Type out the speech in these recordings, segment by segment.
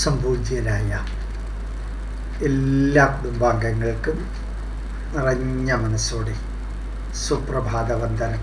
സംപൂജ്യരായ എല്ലാ കുടുംബാംഗങ്ങൾക്കും നിറഞ്ഞ മനസ്സോടെ സുപ്രഭാത വന്ദനം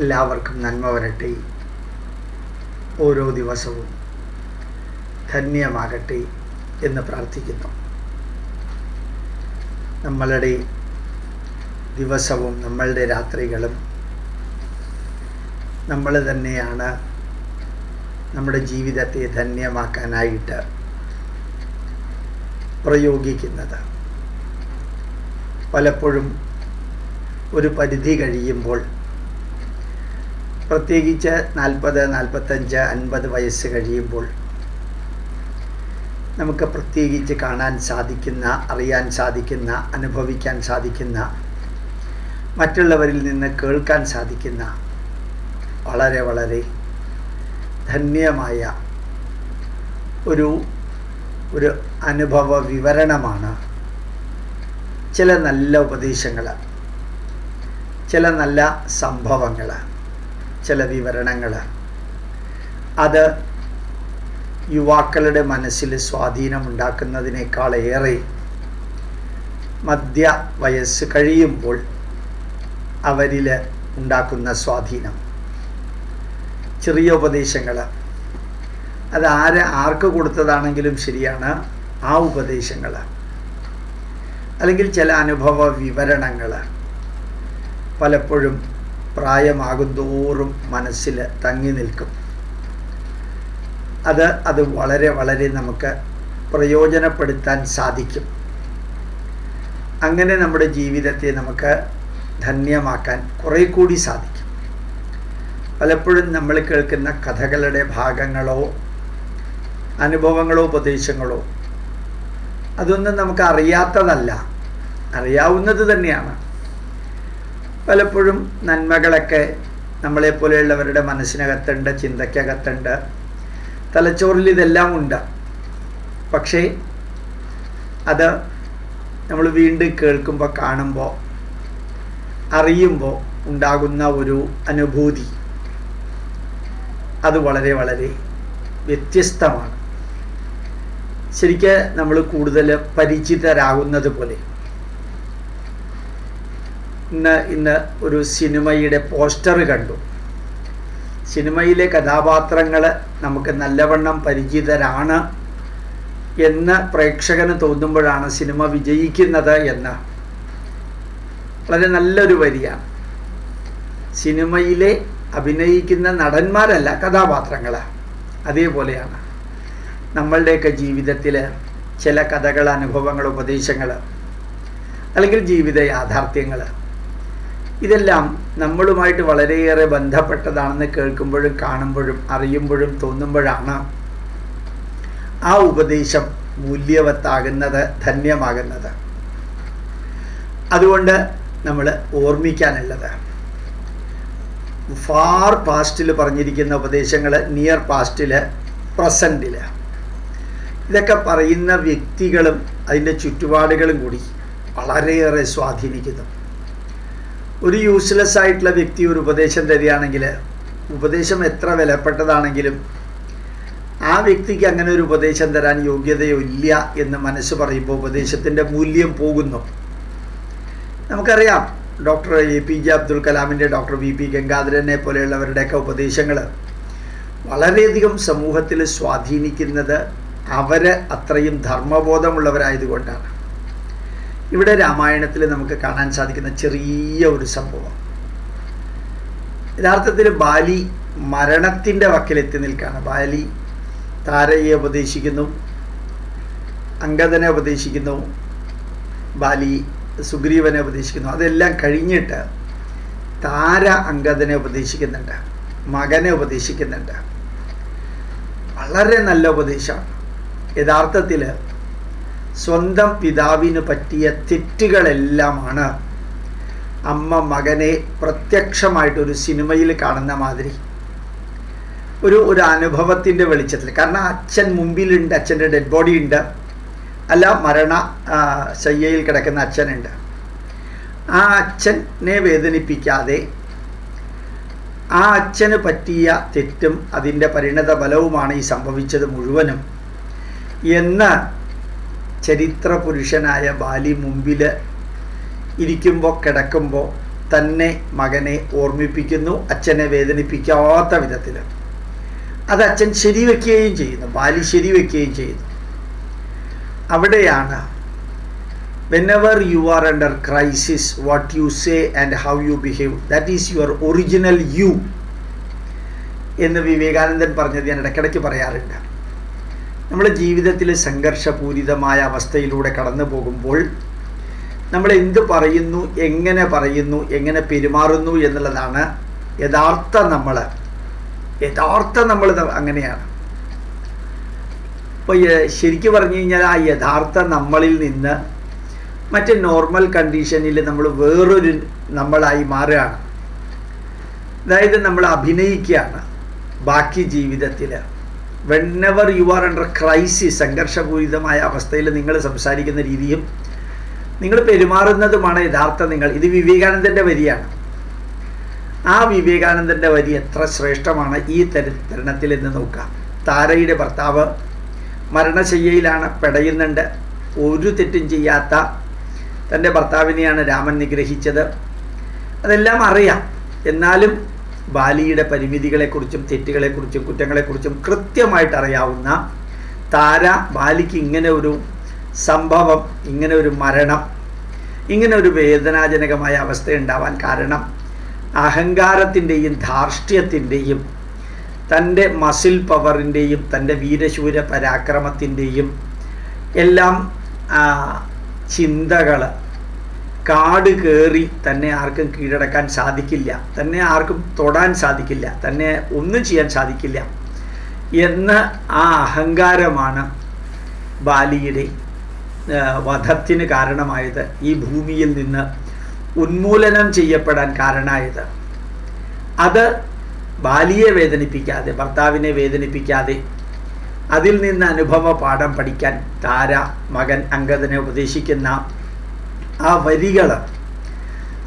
എല്ലാവർക്കും നന്മ വരട്ടെ. ഓരോ ദിവസവും ധന്യമാകട്ടെ എന്ന് പ്രാർത്ഥിക്കുന്നു. നമ്മളുടെ ദിവസവും നമ്മളുടെ രാത്രികളും നമ്മൾ തന്നെയാണ് നമ്മുടെ ജീവിതത്തെ ധന്യമാക്കാനായിട്ട് പ്രയോഗിക്കുന്നത്. പലപ്പോഴും ഒരു പരിധി കഴിയുമ്പോൾ പ്രത്യേകിച്ച് നാൽപ്പത് നാൽപ്പത്തഞ്ച് അൻപത് വയസ്സ് കഴിയുമ്പോൾ നമുക്ക് പ്രത്യേകിച്ച് കാണാൻ സാധിക്കുന്ന അറിയാൻ സാധിക്കുന്ന അനുഭവിക്കാൻ സാധിക്കുന്ന മറ്റുള്ളവരിൽ നിന്ന് കേൾക്കാൻ സാധിക്കുന്ന വളരെ വളരെ ധന്യമായ ഒരു ഒരു അനുഭവ വിവരണമാണ് ചില നല്ല ഉപദേശങ്ങൾ ചില നല്ല സംഭവങ്ങൾ ചില വിവരണങ്ങൾ. അത് യുവാക്കളുടെ മനസ്സിൽ സ്വാധീനമുണ്ടാക്കുന്നതിനേക്കാളേറെ മധ്യ വയസ്സ് കഴിയുമ്പോൾ അവരിൽ ഉണ്ടാക്കുന്ന സ്വാധീനം. ചെറിയ ഉപദേശങ്ങൾ അത് ആര് ആർക്ക് കൊടുത്തതാണെങ്കിലും ശരിയാണ് ആ ഉപദേശങ്ങൾ അല്ലെങ്കിൽ ചില അനുഭവ വിവരണങ്ങൾ പലപ്പോഴും പ്രായമാകും തോറും മനസ്സിൽ തങ്ങി നിൽക്കും. അത് അത് വളരെ വളരെ നമുക്ക് പ്രയോജനപ്പെടുത്താൻ സാധിക്കും. അങ്ങനെ നമ്മുടെ ജീവിതത്തെ നമുക്ക് ധന്യമാക്കാൻ കുറേ കൂടി സാധിക്കും. പലപ്പോഴും നമ്മൾ കേൾക്കുന്ന കഥകളുടെ ഭാഗങ്ങളോ അനുഭവങ്ങളോ ഉപദേശങ്ങളോ അതൊന്നും നമുക്ക് അറിയാത്തതല്ല. അറിയാവുന്നത് തന്നെയാണ്. പലപ്പോഴും നന്മകളൊക്കെ നമ്മളെപ്പോലെയുള്ളവരുടെ മനസ്സിനകത്തുണ്ട് ചിന്തയ്ക്കകത്തുണ്ട്. തലച്ചോറിൽ ഇതെല്ലാം ഉണ്ട്. പക്ഷേ അത് നമ്മൾ വീണ്ടും കേൾക്കുമ്പോൾ കാണുമ്പോൾ അറിയുമ്പോൾ ഉണ്ടാകുന്ന ഒരു അനുഭൂതി. അത് വളരെ വളരെ വ്യത്യസ്തമാണ്. ശരിക്ക് നമ്മൾ കൂടുതൽ പരിചിതരാകുന്നത് പോലെ. ഇന്ന് ഇന്ന് ഒരു സിനിമയുടെ പോസ്റ്റർ കണ്ടു. സിനിമയിലെ കഥാപാത്രങ്ങൾ നമുക്ക് നല്ലവണ്ണം പരിചിതരാണ് എന്ന് പ്രേക്ഷകന് തോന്നുമ്പോഴാണ് സിനിമ വിജയിക്കുന്നത് എന്ന്. വളരെ നല്ലൊരു വരിയാണ്. സിനിമയിലെ അഭിനയിക്കുന്ന നടന്മാരല്ല കഥാപാത്രങ്ങൾ അതേപോലെയാണ് നമ്മളുടെയൊക്കെ ജീവിതത്തിൽ ചില കഥകൾ അനുഭവങ്ങൾ ഉപദേശങ്ങൾ അല്ലെങ്കിൽ ജീവിത യാഥാർത്ഥ്യങ്ങൾ ഇതെല്ലാം നമ്മളുമായിട്ട് വളരെയേറെ ബന്ധപ്പെട്ടതാണെന്ന് കേൾക്കുമ്പോഴും കാണുമ്പോഴും അറിയുമ്പോഴും തോന്നുമ്പോഴാണ് ആ ഉപദേശം മൂല്യവത്താകുന്നത് ധന്യമാകുന്നത്. അതുകൊണ്ട് നമ്മൾ ഓർമ്മിക്കാനുള്ളത് ഫാർ പാസ്റ്റിൽ പറഞ്ഞിരിക്കുന്ന ഉപദേശങ്ങൾ നിയർ പാസ്റ്റിൽ പ്രസന്റിൽ ഇതൊക്കെ പറയുന്ന വ്യക്തികളും അതിന്റെ ചുറ്റുപാടുകളും കൂടി വളരെയേറെ സ്വാധീനിക്കുന്നു. ഒരു യൂസ്ലെസ് ആയിട്ടുള്ള വ്യക്തി ഒരു ഉപദേശം തരികയാണെങ്കിൽ ഉപദേശം എത്ര വിലപ്പെട്ടതാണെങ്കിലും ആ വ്യക്തിക്ക് അങ്ങനെ ഒരു ഉപദേശം തരാൻ യോഗ്യതയോ ഇല്ല എന്ന് മനസ്സ് പറയുമ്പോൾ ഉപദേശത്തിന്റെ മൂല്യം പോകുന്നു. നമുക്കറിയാം doctor A P J Abdul കലാമിന്റെ ഡോക്ടർ വി പി ഗംഗാധരനെ പോലെയുള്ളവരുടെയൊക്കെ ഉപദേശങ്ങൾ വളരെയധികം സമൂഹത്തിൽ സ്വാധീനിക്കുന്നത് അവർ അത്രയും ധർമ്മബോധമുള്ളവരായതുകൊണ്ടാണ്. ഇവിടെ രാമായണത്തിൽ നമുക്ക് കാണാൻ സാധിക്കുന്ന ചെറിയ ഒരു സംഭവം. യഥാർത്ഥത്തിൽ ബാലി മരണത്തിന്റെ വക്കിലെത്തി നിൽക്കുകയാണ് ബാലി താരയെ ഉപദേശിക്കുന്നു അങ്കദനെ ഉപദേശിക്കുന്നു ബാലി സുഗ്രീവനെ ഉപദേശിക്കുന്നു. അതെല്ലാം കഴിഞ്ഞിട്ട് താര അങ്കദനെ ഉപദേശിക്കുന്നുണ്ട്. മകനെ ഉപദേശിക്കുന്നുണ്ട്. വളരെ നല്ല ഉപദേശമാണ് യഥാർത്ഥത്തിൽ സ്വന്തം പിതാവിന് പറ്റിയ തെറ്റുകളെല്ലാമാണ് അമ്മ മകനെ പ്രത്യക്ഷമായിട്ട് ഒരു സിനിമയിൽ കാണുന്ന മാതിരി. ഒരു ഒരു അനുഭവത്തിന്റെ വെളിച്ചത്തിൽ. കാരണം അച്ഛൻ മുമ്പിലുണ്ട് അച്ഛന്റെ ഡെഡ് ബോഡി ഉണ്ട് അല്ല മരണ ശയ്യയിൽ കിടക്കുന്ന അച്ഛനുണ്ട്. ആ അച്ഛനെ വേദനിപ്പിക്കാതെ ആ അച്ഛന് പറ്റിയ തെറ്റും അതിന്റെ പരിണത ഫലവുമാണ് ഈ സംഭവിച്ചത് മുഴുവനും എന്ന് ചരിത്ര പുരുഷനായ ബാലി മുമ്പിൽ ഇരിക്കുമ്പോൾ കിടക്കുമ്പോൾ തന്നെ മകനെ ഓർമ്മിപ്പിക്കുന്നു അച്ഛനെ വേദനിപ്പിക്കാത്ത വിധത്തിൽ. അത് അച്ഛൻ ശരിവെക്കുകയും ചെയ്യുന്നു ബാലി ശരിവെക്കുകയും ചെയ്യുന്നു. അവിടെയാണ്. Whenever you are under crisis what you say and how you behave that is your original you എന്ന് വിവേകാനന്ദൻ പറഞ്ഞത് ഞാൻ ഇടയ്ക്കിടയ്ക്ക് പറയാറുണ്ട്. നമ്മുടെ ജീവിതത്തിൽ സംഘർഷപൂരിതമായ അവസ്ഥയിലൂടെ കടന്നു പോകുമ്പോൾ നമ്മൾ എന്ത് പറയുന്നു എങ്ങനെ പറയുന്നു എങ്ങനെ പെരുമാറുന്നു എന്നുള്ളതാണ് യഥാർത്ഥ നമ്മൾ. യഥാർത്ഥ നമ്മൾ അങ്ങനെയാണ്. അപ്പോൾ ശരിക്കും പറഞ്ഞു കഴിഞ്ഞാൽ ആ യഥാർത്ഥ നമ്മളിൽ നിന്ന് മറ്റ് നോർമൽ കണ്ടീഷനിൽ നമ്മൾ വേറൊരു നമ്മളായി മാറുകയാണ്. അതായത് നമ്മൾ അഭിനയിക്കുകയാണ് ബാക്കി ജീവിതത്തിൽ. Whenever you are under crisis സംഘർഷപൂരിതമായ അവസ്ഥയിൽ നിങ്ങൾ സംസാരിക്കുന്ന രീതിയും നിങ്ങൾ പെരുമാറുന്നതുമാണ് യഥാർത്ഥ നിങ്ങൾ. ഇത് വിവേകാനന്ദന്റെ വരിയാണ്. ആ വിവേകാനന്ദന്റെ വരി എത്ര ശ്രേഷ്ഠമാണ് ഈ തരണത്തിൽ എന്ന് നോക്കാം താരയുടെ ഭർത്താവ് മരണശയ്യയിലാണ് പെടയുന്നുണ്ട്. ഒരു തെറ്റും ചെയ്യാത്ത തന്റെ ഭർത്താവിനെയാണ് രാമൻ നിഗ്രഹിച്ചത്. അതെല്ലാം അറിയാം. എന്നാലും ബാലിയുടെ പരിമിതികളെക്കുറിച്ചും തെറ്റുകളെക്കുറിച്ചും കുറ്റങ്ങളെക്കുറിച്ചും കൃത്യമായിട്ട് അറിയാവുന്ന താര ബാലിക്ക് ഇങ്ങനെ ഒരു സംഭവം ഇങ്ങനെ ഒരു മരണം ഇങ്ങനെ ഒരു വേദനാജനകമായ അവസ്ഥ ഉണ്ടാവാൻ കാരണം അഹങ്കാരത്തിന്റെയും ധാർഷ്ട്യത്തിന്റെയും തന്റെ മസിൽ പവറിന്റെയും തന്റെ വീരശൂര പരാക്രമത്തിന്റെയും എല്ലാം ചിന്തകൾ കാട് കയറി തന്നെ ആർക്കും കീഴടക്കാൻ സാധിക്കില്ല. തന്നെ ആർക്കും തൊടാൻ സാധിക്കില്ല. തന്നെ ഒന്നും ചെയ്യാൻ സാധിക്കില്ല. എന്ന ആ അഹങ്കാരമാണ് ബാലിയുടെ വധത്തിന് കാരണമായത്. ഈ ഭൂമിയിൽ നിന്ന് ഉന്മൂലനം ചെയ്യപ്പെടാൻ കാരണമായത്. അത് ബാലിയെ വേദനിപ്പിക്കാതെ ഭർത്താവിനെ വേദനിപ്പിക്കാതെ അതിൽ നിന്ന് അനുഭവ പാഠം പഠിക്കാൻ താര മകൻ അങ്കദനെ ഉപദേശിക്കുന്ന ആ വരികൾ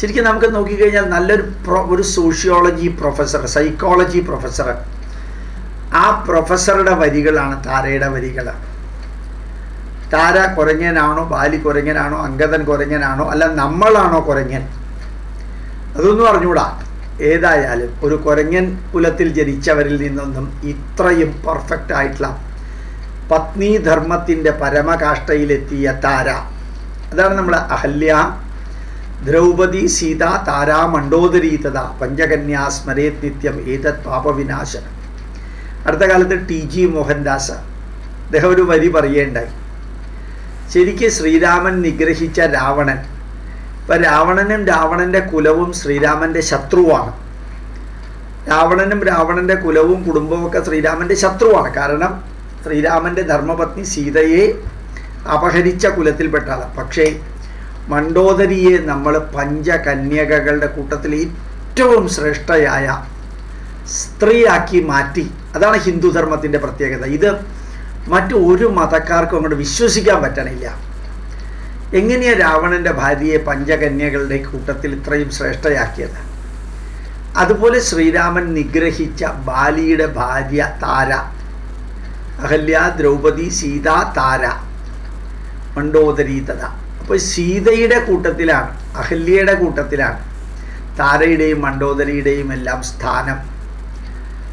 ശരിക്കും നമുക്ക് നോക്കിക്കഴിഞ്ഞാൽ നല്ലൊരു പ്രൊ ഒരു സോഷ്യോളജി പ്രൊഫസർ സൈക്കോളജി പ്രൊഫസർ ആ പ്രൊഫസറുടെ വരികളാണ് താരയുടെ വരികൾ താര കുരങ്ങനാണോ ബാലി കുരങ്ങനാണോ അങ്കദൻ കുരങ്ങനാണോ അല്ല നമ്മളാണോ കുരങ്ങൻ? അതൊന്നും അറിഞ്ഞൂടാ. ഏതായാലും ഒരു കുരങ്ങൻ കുലത്തിൽ ജനിച്ചവരിൽ നിന്നൊന്നും ഇത്രയും പെർഫെക്റ്റ് ആയിട്ടുള്ള പത്നീധർമ്മത്തിന്റെ പരമകാഷ്ഠയിലെത്തിയ താര. അതാണ് നമ്മൾ അഹല്യ ദ്രൗപദി സീത താരാ മണ്ഡോദരീതത പഞ്ചകന്യാ സ്മരേത് നിത്യം ഏതത് പാപവിനാശനം അടുത്ത കാലത്ത് ടി ജി മോഹൻദാസ് അദ്ദേഹം ഒരു വരി പറയേണ്ടായി ശരിക്ക് ശ്രീരാമൻ നിഗ്രഹിച്ച രാവണൻ ഇപ്പം രാവണനും രാവണന്റെ കുലവും ശ്രീരാമന്റെ ശത്രുവാണ്. രാവണനും രാവണന്റെ കുലവും കുടുംബവും ഒക്കെ ശ്രീരാമന്റെ ശത്രുവാണ്. കാരണം ശ്രീരാമന്റെ ധർമ്മപത്നി സീതയെ അപഹരിച്ച കുലത്തിൽപ്പെട്ടാണ് പക്ഷേ മണ്ടോദരിയെ നമ്മൾ പഞ്ചകന്യകകളുടെ കൂട്ടത്തിൽ ഏറ്റവും ശ്രേഷ്ഠയായ സ്ത്രീയാക്കി മാറ്റി. അതാണ് ഹിന്ദുധർമ്മത്തിന്റെ പ്രത്യേകത. ഇത് മറ്റു ഒരു മതക്കാർക്കും അങ്ങോട്ട് വിശ്വസിക്കാൻ പറ്റണില്ല. എങ്ങനെയാണ് രാവണന്റെ ഭാര്യയെ പഞ്ചകന്യകളുടെ കൂട്ടത്തിൽ ഇത്രയും ശ്രേഷ്ഠയാക്കിയത്? അതുപോലെ ശ്രീരാമൻ നിഗ്രഹിച്ച ബാലിയുടെ ഭാര്യ താര അഹല്യ ദ്രൗപദി സീത താര മണ്ഡോദരീതത അപ്പോൾ സീതയുടെ കൂട്ടത്തിലാണ് അഹല്യയുടെ കൂട്ടത്തിലാണ് താരയുടെയും മണ്ഡോദരിയുടെയും എല്ലാം സ്ഥാനം.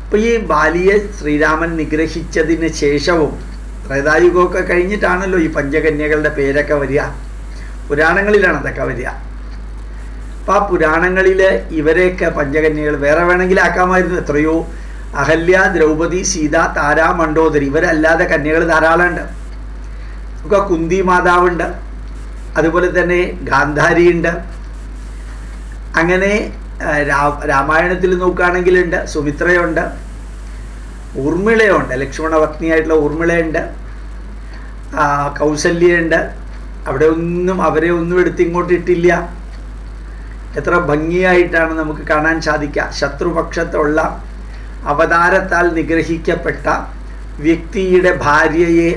അപ്പോൾ ഈ ബാലിയെ ശ്രീരാമൻ നിഗ്രഹിച്ചതിന് ശേഷവും ത്രേതായുഗമൊക്കെ കഴിഞ്ഞിട്ടാണല്ലോ ഈ പഞ്ചകന്യകളുടെ പേരൊക്കെ വരിക. പുരാണങ്ങളിലാണ് അതൊക്കെ വരിക. അപ്പോൾ ആ പുരാണങ്ങളിൽ ഇവരെയൊക്കെ പഞ്ചകന്യകൾ വേറെ വേണമെങ്കിൽ ആക്കാമായിരുന്നു. എത്രയോ അഹല്യ ദ്രൗപദി സീത താര മണ്ഡോദരി ഇവരല്ലാതെ കന്യകൾ ധാരാളമുണ്ട്. നമുക്ക് കുന്തി മാതാവുണ്ട്. അതുപോലെ തന്നെ ഗാന്ധാരിയുണ്ട്. അങ്ങനെ രാമായണത്തിൽ നോക്കുകയാണെങ്കിലുണ്ട്. സുമിത്രയുണ്ട്. ഊർമിളയുണ്ട്. ലക്ഷ്മണ പത്നിയായിട്ടുള്ള ഊർമിളയുണ്ട്. കൗസല്യുണ്ട് അവിടെ ഒന്നും അവരെ ഒന്നും എടുത്ത് ഇങ്ങോട്ട് ഇട്ടില്ല എത്ര ഭംഗിയായിട്ടാണ് നമുക്ക് കാണാൻ സാധിക്കുക. ശത്രുപക്ഷത്തുള്ള അവതാരത്താൽ നിഗ്രഹിക്കപ്പെട്ട വ്യക്തിയുടെ ഭാര്യയെ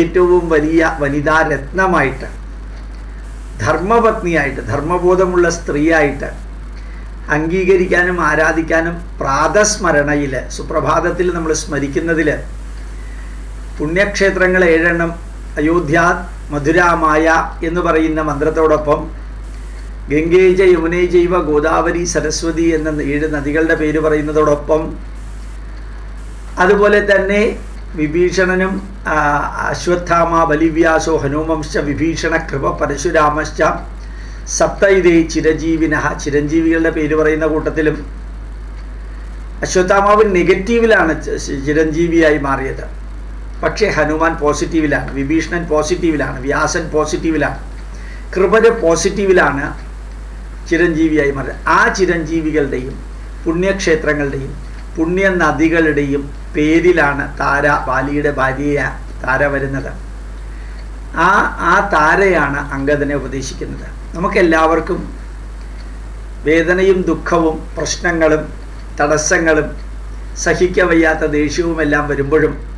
ഏറ്റവും വലിയ വനിതാ രത്നമായിട്ട് ധർമ്മപത്നിയായിട്ട് ധർമ്മബോധമുള്ള സ്ത്രീയായിട്ട് അംഗീകരിക്കാനും ആരാധിക്കാനും പ്രാതസ്മരണയിൽ സുപ്രഭാതത്തിൽ നമ്മൾ സ്മരിക്കുന്നതിൽ പുണ്യക്ഷേത്രങ്ങൾ ഏഴെണ്ണം അയോധ്യ മധുരാമായ എന്ന് പറയുന്ന മന്ത്രത്തോടൊപ്പം ഗംഗേജ യമുനേ ജൈവ ഗോദാവരി സരസ്വതി എന്ന ഏഴ് നദികളുടെ പേര് പറയുന്നതോടൊപ്പം അതുപോലെ തന്നെ വിഭീഷണനും അശ്വത്ഥാമ ബലിവ്യാസോ ഹനുമംശ വിഭീഷണ കൃപ പരശുരാമശ്ച സപ്തൈതേ ചിരജീവിന ചിരഞ്ജീവികളുടെ പേര് പറയുന്ന കൂട്ടത്തിലും അശ്വത്ഥാമാവ് നെഗറ്റീവിലാണ് ചിരഞ്ജീവിയായി മാറിയത്. പക്ഷേ ഹനുമാൻ പോസിറ്റീവിലാണ് വിഭീഷണൻ പോസിറ്റീവിലാണ് വ്യാസൻ പോസിറ്റീവിലാണ് കൃപര് പോസിറ്റീവിലാണ് ചിരഞ്ജീവിയായി മാറി ആ ചിരഞ്ജീവികളുടെയും പുണ്യക്ഷേത്രങ്ങളുടെയും പുണ്യനദികളുടെയും പേരിലാണ് താര ബാലിയുടെ ഭാര്യയ താര വരുന്നത്. ആ ആ താരയാണ് അംഗതനെ ഉപദേശിക്കുന്നത്. നമുക്കെല്ലാവർക്കും വേദനയും ദുഃഖവും പ്രശ്നങ്ങളും തടസ്സങ്ങളും സഹിക്കവയ്യാത്ത ദേഷ്യവും എല്ലാം വരുമ്പോഴും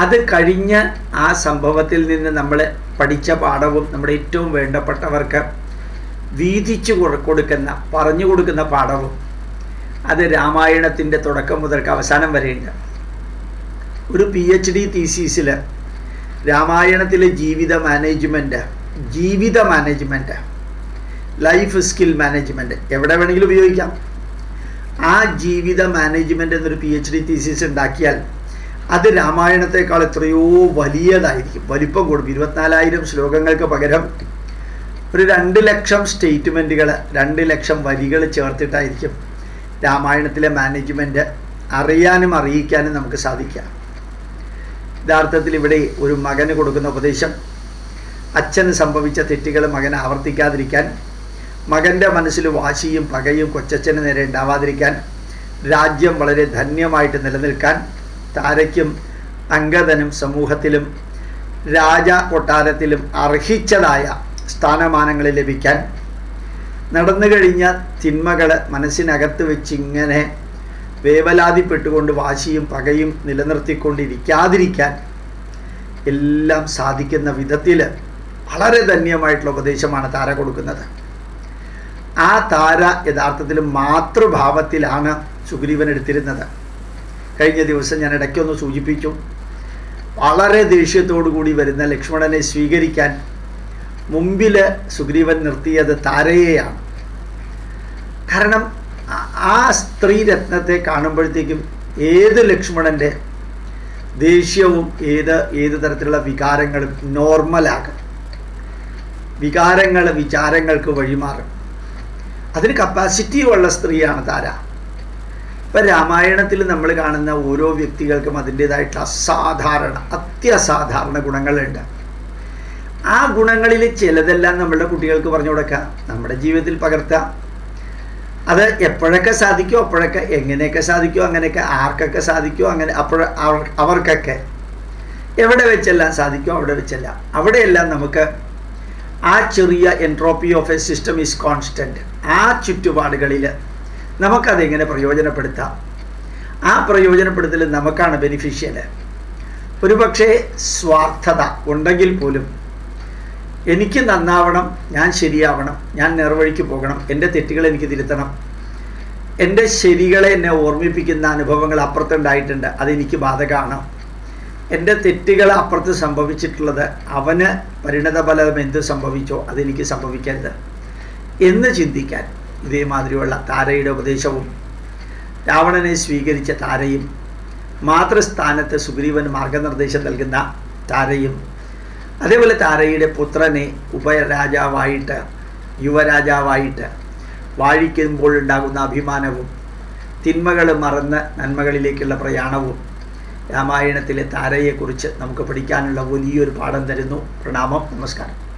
അത് കഴിഞ്ഞ ആ സംഭവത്തിൽ നിന്ന് നമ്മൾ പഠിച്ച പാഠവും നമ്മുടെ ഏറ്റവും വേണ്ടപ്പെട്ടവർക്ക് വീതിച്ചു കൊടുക്കുന്ന പറഞ്ഞു കൊടുക്കുന്ന പാഠവും അത് രാമായണത്തിന്റെ തുടക്കം മുതൽക്ക് അവസാനം വരെയുണ്ട്. ഒരു പി എച്ച് ഡി തീസീസിൽ രാമായണത്തിലെ ജീവിത മാനേജ്മെന്റ് ജീവിത മാനേജ്മെന്റ് ലൈഫ് സ്കിൽ മാനേജ്മെന്റ് എവിടെ വേണമെങ്കിലും ഉപയോഗിക്കാം. ആ ജീവിത മാനേജ്മെന്റ് എന്നൊരു പി എച്ച് ഡി തീസീസ് ഉണ്ടാക്കിയാൽ അത് രാമായണത്തെക്കാൾ എത്രയോ വലിയതായിരിക്കും. വലിപ്പം കൂടും. ഇരുപത്തിനാലായിരം ശ്ലോകങ്ങൾക്ക് പകരം ഒരു രണ്ട് ലക്ഷം സ്റ്റേറ്റ്മെന്റുകൾ രണ്ട് ലക്ഷം വരികൾ ചേർത്തിട്ടായിരിക്കും രാമായണത്തിലെ മാനേജ്മെന്റ് അറിയാനും അറിയിക്കാനും നമുക്ക് സാധിക്കുക. യഥാർത്ഥത്തിൽ ഇവിടെ ഒരു മകന് കൊടുക്കുന്ന ഉപദേശം അച്ഛന് സംഭവിച്ച തെറ്റുകൾ മകൻ ആവർത്തിക്കാതിരിക്കാൻ മകന്റെ മനസ്സിൽ വാശിയും പകയും കൊച്ചച്ഛന് നേരെ ഉണ്ടാവാതിരിക്കാൻ രാജ്യം വളരെ ധന്യമായിട്ട് നിലനിൽക്കാൻ താരയ്ക്കും അംഗദനും സമൂഹത്തിലും രാജ കൊട്ടാരത്തിലും അർഹിച്ചതായ സ്ഥാനമാനങ്ങൾ ലഭിക്കാൻ നടന്നു കഴിഞ്ഞ തിന്മകൾ മനസ്സിനകത്ത് വെച്ചിങ്ങനെ വേവലാതിപ്പെട്ടുകൊണ്ട് വാശിയും പകയും നിലനിർത്തിക്കൊണ്ടിരിക്കാതിരിക്കാൻ എല്ലാം സാധിക്കുന്ന വിധത്തിൽ വളരെ ധന്യമായിട്ടുള്ള ഉപദേശമാണ് താര കൊടുക്കുന്നത്. ആ താര യഥാർത്ഥത്തിൽ മാതൃഭാവത്തിലാണ് സുഗ്രീവൻ എടുത്തിരുന്നത്. കഴിഞ്ഞ ദിവസം ഞാൻ ഇടയ്ക്കൊന്ന് സൂചിപ്പിച്ചു. വളരെ കൂടി വരുന്ന ലക്ഷ്മണനെ സ്വീകരിക്കാൻ മുമ്പിൽ സുഗ്രീവൻ നിർത്തിയത് താരയെയാണ്. കാരണം ആ- സ്ത്രീ രത്നത്തെ കാണുമ്പോഴത്തേക്കും ഏത് ലക്ഷ്മണന്റെ ദേഷ്യവും ഏത് ഏത് തരത്തിലുള്ള വികാരങ്ങളും നോർമലാകും. വികാരങ്ങൾ വിചാരങ്ങൾക്ക് വഴിമാറും. അതിന് കപ്പാസിറ്റി ഉള്ള സ്ത്രീയാണ് താര. ഇപ്പം രാമായണത്തിൽ നമ്മൾ കാണുന്ന ഓരോ വ്യക്തികൾക്കും അതിന്റേതായിട്ടുള്ള അസാധാരണ അത്യസാധാരണ ഗുണങ്ങളുണ്ട്. ആ ഗുണങ്ങളിൽ ചിലതെല്ലാം നമ്മളുടെ കുട്ടികൾക്ക് പറഞ്ഞു കൊടുക്കാം. നമ്മുടെ ജീവിതത്തിൽ പകർത്താം. അത് എപ്പോഴൊക്കെ സാധിക്കുമോ അപ്പോഴൊക്കെ എങ്ങനെയൊക്കെ സാധിക്കുമോ അങ്ങനെയൊക്കെ ആർക്കൊക്കെ സാധിക്കുമോ അങ്ങനെ അപ്പോഴ അവർ അവർക്കൊക്കെ എവിടെ വെച്ചെല്ലാം സാധിക്കുമോ അവിടെ വെച്ചെല്ലാം. അവിടെയെല്ലാം നമുക്ക് ആ ചെറിയ entropy of a system is constant. ആ ചുറ്റുപാടുകളിൽ നമുക്കതെങ്ങനെ പ്രയോജനപ്പെടുത്താം. ആ പ്രയോജനപ്പെടുത്തൽ നമുക്കാണ് ബെനിഫിഷ്യൽ ഒരുപക്ഷെ സ്വാർത്ഥത ഉണ്ടെങ്കിൽ പോലും എനിക്ക് നന്നാവണം ഞാൻ ശരിയാവണം ഞാൻ നേർവഴിക്ക് പോകണം എന്റെ തെറ്റുകൾ എനിക്ക് തിരുത്തണം എന്റെ ശരികളെ എന്നെ ഓർമ്മിപ്പിക്കുന്ന അനുഭവങ്ങൾ അപ്പുറത്തുണ്ടായിട്ടുണ്ട് അതെനിക്ക് ബാധകമാണ് എന്റെ തെറ്റുകൾ അപ്പുറത്ത് സംഭവിച്ചിട്ടുള്ളത് അവന് പരിണതഫലം എന്ത് സംഭവിച്ചോ അതെനിക്ക് സംഭവിക്കരുത് എന്ന് ചിന്തിക്കാൻ. ഇതേമാതിരിയുള്ള താരയുടെ ഉപദേശവും രാവണനെ സ്വീകരിച്ച താരയും മാതൃസ്ഥാനത്ത് സുഗ്രീവൻ മാർഗനിർദ്ദേശം നൽകുന്ന താരയും അതേപോലെ താരയുടെ പുത്രനെ ഉപരാജാവായിട്ട് യുവരാജാവായിട്ട് വാഴിക്കുമ്പോൾ ഉണ്ടാകുന്ന അഭിമാനവും തിന്മകൾ മറന്ന് നന്മകളിലേക്കുള്ള പ്രയാണവും രാമായണത്തിലെ താരയെക്കുറിച്ച് നമുക്ക് പഠിക്കാനുള്ള വലിയൊരു പാഠം തരുന്നു. പ്രണാമം. നമസ്കാരം.